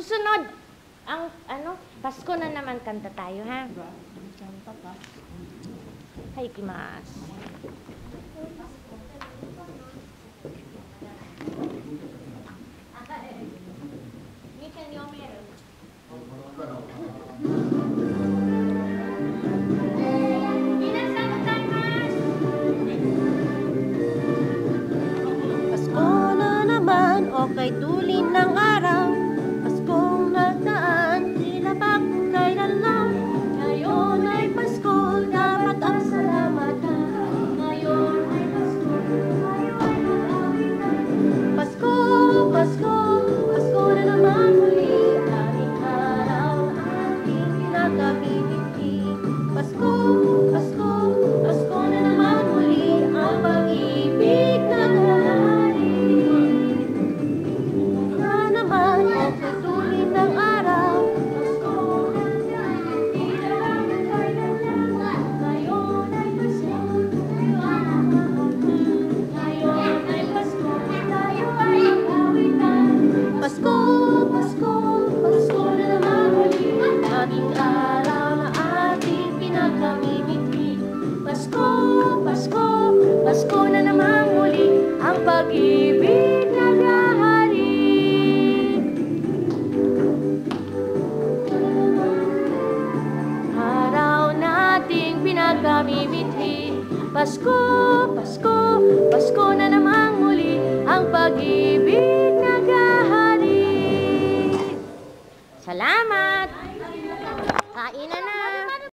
susunod, ang ano, Pasko na naman kanta tayo, ha? Diba? Kanta pa. Hay, kimas. Ni kanyo.